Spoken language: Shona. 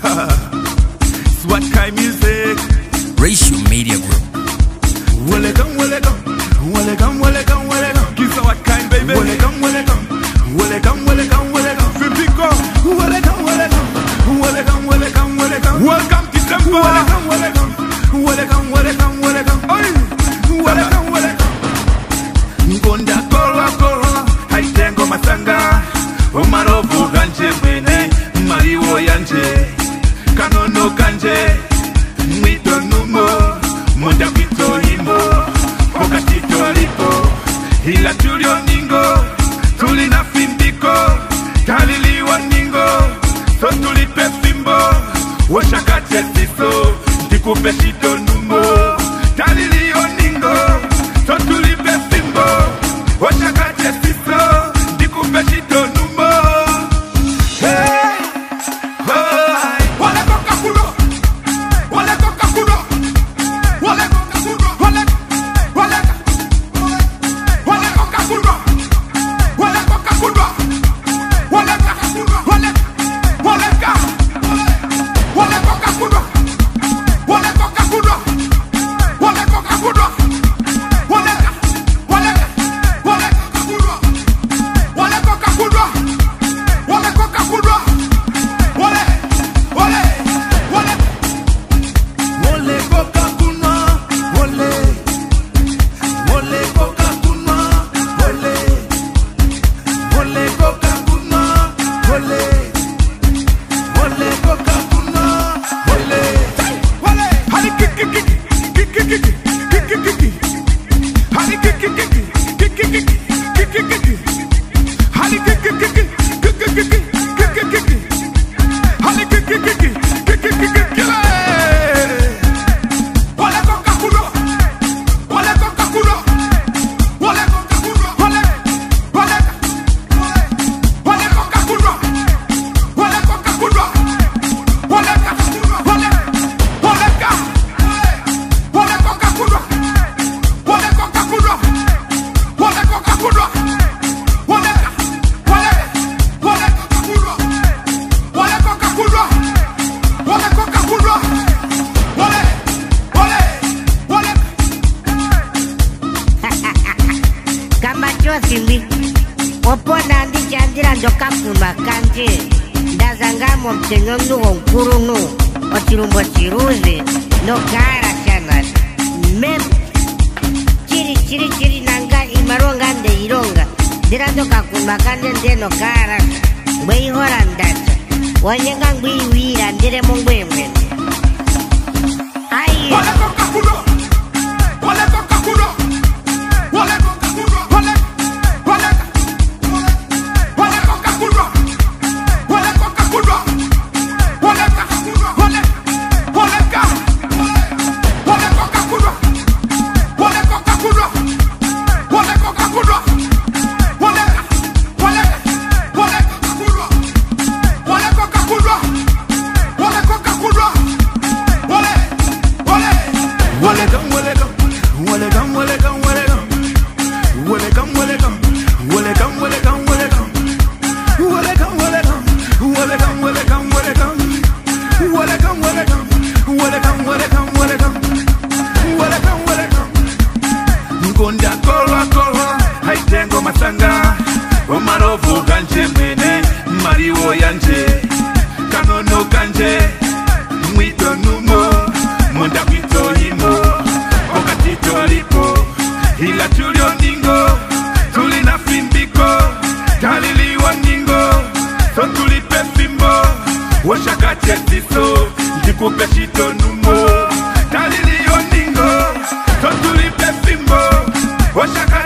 it's what kind music? Ratio Media Group. Well, it come, well, it come, well, it come, well, it what kind, baby. Well, it come, well, it come, well, it come, well, it come, well, it come. From Pico. Well, it come, well, it Welcome to Temple. Well, it come, well, it come, well, it come, well, Oi, well, it come, well, it kolo kolo, haitengo masanga, umarovu ganjembe. ila tulio ningo tulina fimbiko taliliwa ningo so tulipe fimbo woshakache siso ndikupe shito numbo talilio ningo so tulipe fimbo woshakache siso ndikupe shito numbo ndandokafunwa kanje ndazanga momutenya omunu womukuru nu ochilumbo ciruze nogara canasi mem ciri ciri ciri nanga imaliwa nga ndeyilonga ndirandokakunwa kanje ndenogara ngweihora ndaca wanyenga ngwiwiilandilemo ngwe yanje kanonoka nje mwito numo monda mwito imo okati tolipo ila tulio ningo tuli na fimbiko taliliwa ningo so tulipe fimbo woshakatye siso ndikupe shito numo taliliyo ningo so tulipe fimbo woshakatye